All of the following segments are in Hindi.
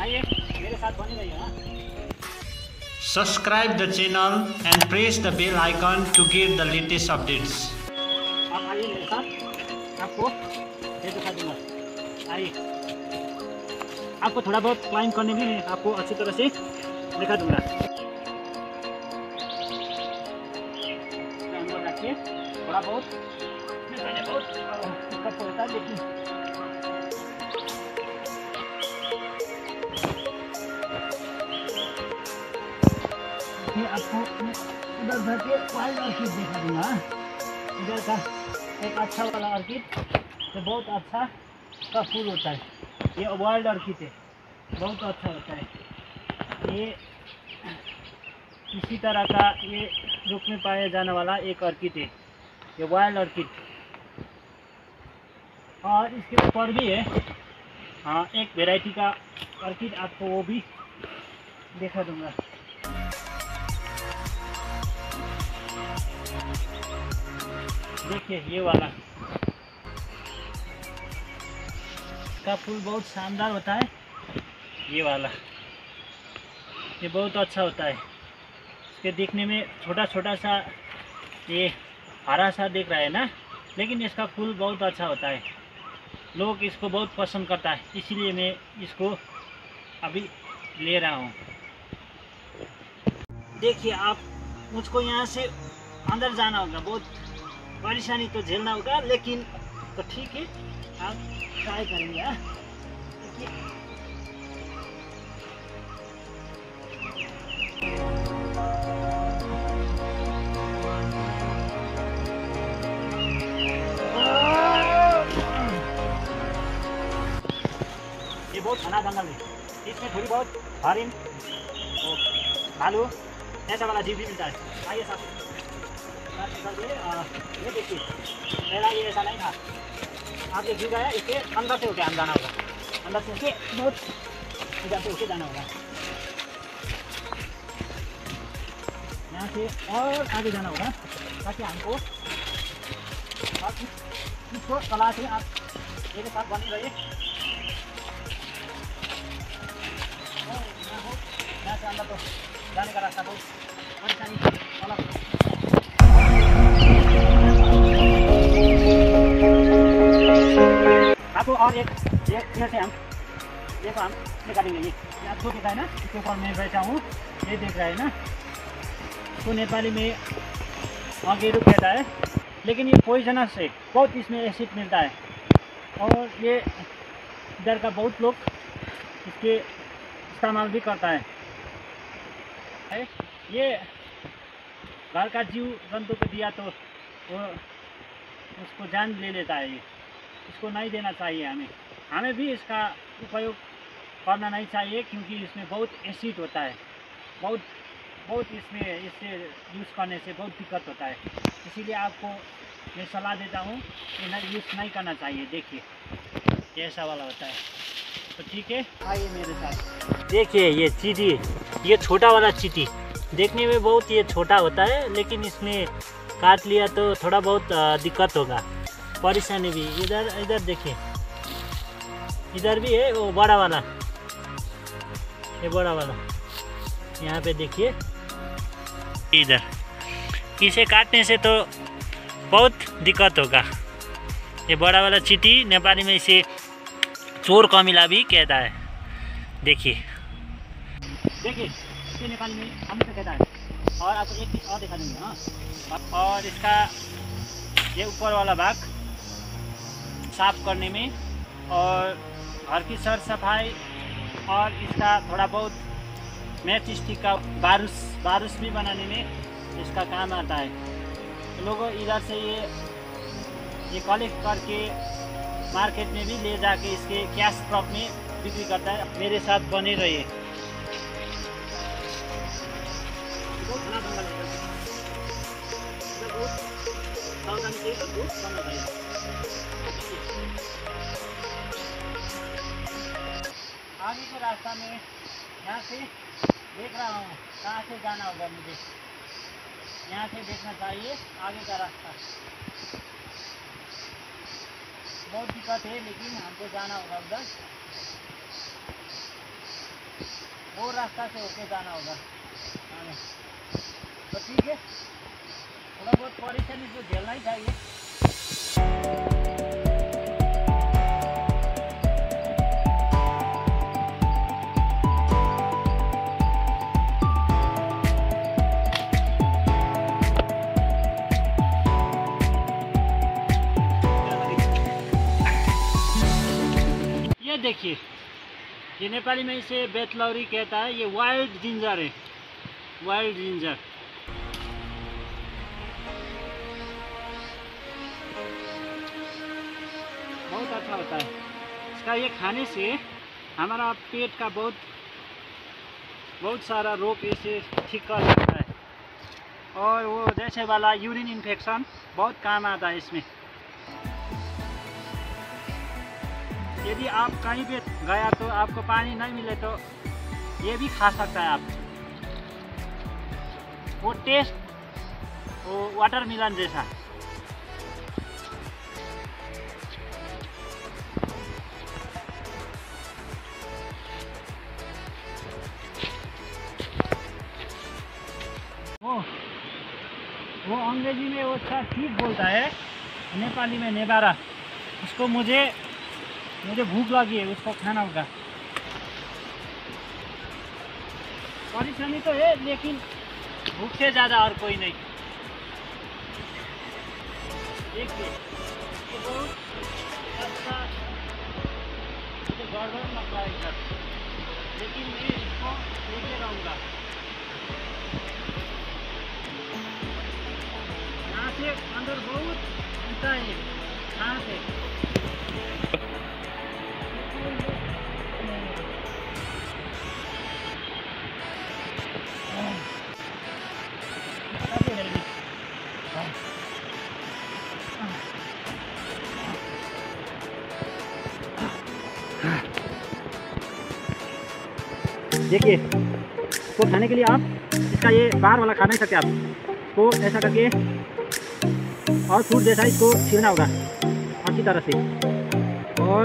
आइए मेरे साथ बने रहिए हाँ। Subscribe the channel and press the bell icon to get the latest आप आइए मेरे साथ। आपको ये दिखा दूँगा। आइए। आपको थोड़ा बहुत क्लाइम करने में आपको अच्छी तरह से दिखा दूँगा। रखिए थोड़ा बहुत। बहुत दिक्कत होता है लेकिन आपको उधर के वाइल्ड ऑर्किड दिखा दूँगा इधर का एक अच्छा वाला ऑर्किड ये बहुत अच्छा का फूल होता है। ये वाइल्ड ऑर्किड है, बहुत अच्छा होता है। ये इसी तरह का ये रूप में पाया जाने वाला एक ऑर्किड है, ये वाइल्ड ऑर्किड और इसके ऊपर भी है हाँ एक वेराइटी का ऑर्किड आपको वो भी देखा दूँगा। देखिए, ये वाला। का फूल बहुत शानदार होता है। ये वाला। ये बहुत अच्छा होता है। इसके दिखने में छोटा छोटा सा ये हरा सा दिख रहा है ना? लेकिन इसका फूल बहुत अच्छा होता है। लोग इसको बहुत पसंद करता है। इसीलिए मैं इसको अभी ले रहा हूँ। देखिए, आप मुझको यहाँ से अंदर जाना होगा। बहुत परेशानी तो झेलना होगा लेकिन तो ठीक है आप ट्राई करेंगे हाँ? ये बहुत घना जंगल है। इसमें थोड़ी बहुत हरिन भालू ऐसा वाला जीव भी मिलता है। आइए आ, ये देखिए पहला ये ऐसा नहीं था आप गया इसके अंदर से होके हम जाना होगा अंदर से होके बहुत इधर से होके जाना होगा यहाँ से और आगे जाना होगा ताकि हमको इसको कला से आप मेरे साथ बने रहिए यहाँ से अंदर तो जाने का रास्ता बहुत परेशानी वाला और एक ये इधर से हम ये हम निकालेंगे ये। आपको दिखा है ना, इसके ऊपर मैं बैठा हूँ, ये देख रहा है ना। तो नेपाली में अगेरू कहता है, लेकिन ये पॉइजनस है बहुत इसमें एसिड मिलता है। और ये इधर का बहुत लोग इसके इस्तेमाल भी करता है? ये घर का जीव जंतु को दिया तो वो उसको जान ले लेता है ये। इसको नहीं देना चाहिए हमें। हमें भी इसका उपयोग करना नहीं चाहिए क्योंकि इसमें बहुत एसिड होता है। बहुत बहुत इसमें, इससे यूज़ करने से बहुत दिक्कत होता है। इसीलिए आपको मैं सलाह देता हूँ कि नहीं यूज़ नहीं करना चाहिए। देखिए ऐसा वाला होता है। तो ठीक है, आइए मेरे साथ। देखिए, ये चीटी ये छोटा वाला चीटी देखने में बहुत ये छोटा होता है, लेकिन इसमें काट लिया तो थोड़ा बहुत दिक्कत होगा। परेशानी भी। इधर इधर देखिए। इधर भी है, वो बड़ा वाला। ये बड़ा वाला। यहाँ पे देखिए। इधर। इसे काटने से तो बहुत दिक्कत होगा। ये बड़ा वाला चीटी, नेपाली में इसे चोर कमिला भी कहता है। देखिए। देखिए नेपाली में हम इसे कहता है। और आपको एक चीज़ और दिखा देंगे हाँ। और इसका ये ऊपर वाला भाग। साफ़ करने में और घर की सर सफ़ाई और इसका थोड़ा बहुत मैच स्टिक का बारूस बारूस भी बनाने में इसका काम आता है। तो लोगों, इधर से ये ये कलेक्ट करके मार्केट में भी ले जाके इसके कैश क्रॉप में बिक्री करता है। मेरे साथ बने रहिए। आगे के रास्ता में यहाँ से देख रहा हूँ, कहाँ से जाना होगा मुझे। यहाँ से देखना चाहिए आगे का रास्ता। बहुत दिक्कत है, लेकिन हमको जाना होगा उधर। वो रास्ता से होके जाना होगा। आगे। तो ठीक है, थोड़ा बहुत परेशानी तो झेलना ही चाहिए। देखिए, ये नेपाली में इसे बेतलौरी कहता है, ये वाइल्ड जिंजर है वाइल्ड जिंजर बहुत अच्छा होता है। इसका ये खाने से हमारा पेट का बहुत बहुत सारा रोग इसे ठीक कर सकता है। और वो जैसे वाला यूरिन इन्फेक्शन बहुत काम आता है इसमें। यदि आप कहीं पे गया तो आपको पानी नहीं मिले तो ये भी खा सकता है आप। वो टेस्ट वो वाटर मिलन जैसा। वो वो अंग्रेज़ी में वो अच्छा ठीक बोलता है, नेपाली में नेबारा। उसको मुझे मुझे भूख लगी है, उसको खाना होगा। परेशानी तो है, लेकिन भूख से ज़्यादा और कोई नहीं। देखिए बहुत अच्छा मुझे गड़बड़ लगता है इधर लेकिन मैं इसको लेके रहूँगा। यहाँ से अंदर बहुत ऊँचा है से। देखिए इसको खाने के लिए आप इसका ये बाहर वाला खा नहीं सकते आप। इसको ऐसा करके और फ्रूट जैसा इसको छीलना होगा, अच्छी तरह से। और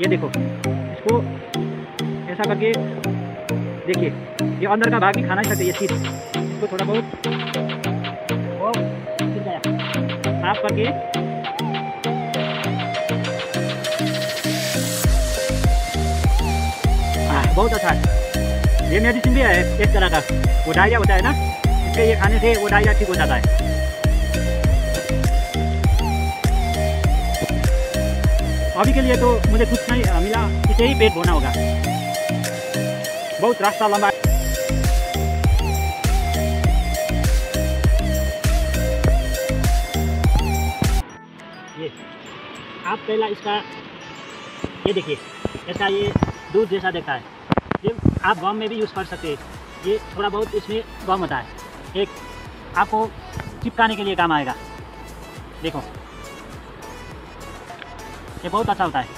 ये देखो, इसको ऐसा करके, देखिए, ये अंदर का भाग भी खाना ही सकते, ये चीज़। इसको थोड़ा बहुत साफ़ करके बहुत अच्छा है ये मेडिसिन भी है एक तरह का वो डायरिया होता है ना इसके ये खाने से वो डायरिया ठीक हो जाता है अभी के लिए तो मुझे कुछ नहीं मिला इसे ही पेट भरना होगा बहुत रास्ता लंबा। ये आप पहला इसका ये देखिए ऐसा ये दूध जैसा देखता है। ये आप गम में भी यूज़ कर सकते हैं। ये थोड़ा बहुत इसमें गम होता है। एक, आपको चिपकाने के लिए काम आएगा। देखो। ये बहुत अच्छा होता है।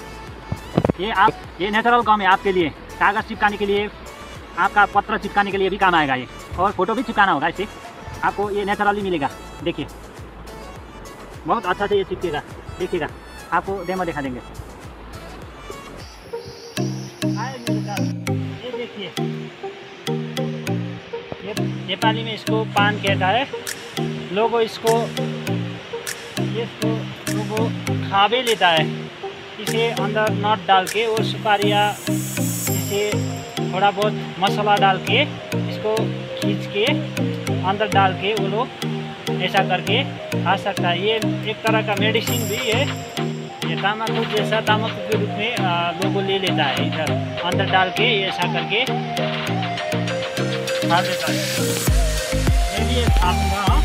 ये आप, ये नेचुरल गम है आपके लिए। कागज़ चिपकाने के लिए, आपका पत्र चिपकाने के लिए भी काम आएगा ये। और फ़ोटो भी चिपकाना होगा इसे आपको ये नेचुरली मिलेगा। देखिए। बहुत अच्छा से ये चिपकेगा। देखिएगा। आपको डेमो दिखा देंगे। नेपाली में इसको पान कहता है। लोगों इसको इसको लोगों खा भी लेता है। इसे अंदर नट डाल के और सुपारिया इसे थोड़ा बहुत मसाला डाल के इसको खींच के अंदर डाल के वो लोग ऐसा करके खा सकता है। ये एक तरह का मेडिसिन भी है। ये तम्बाकू जैसा तम्बाकू के रूप में लोगों ले लेता है। इधर अंदर डाल के ऐसा करके खा लेता है। भी ये खाऊँगा हाँ